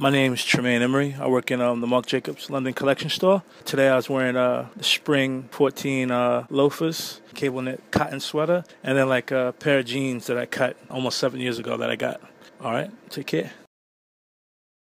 My name is Tremaine Emery. I work in um, the Marc Jacobs London Collection Store. Today I was wearing uh, the Spring 14 uh, loafers, cable knit cotton sweater, and then like a pair of jeans that I cut almost seven years ago that I got. All right, take care.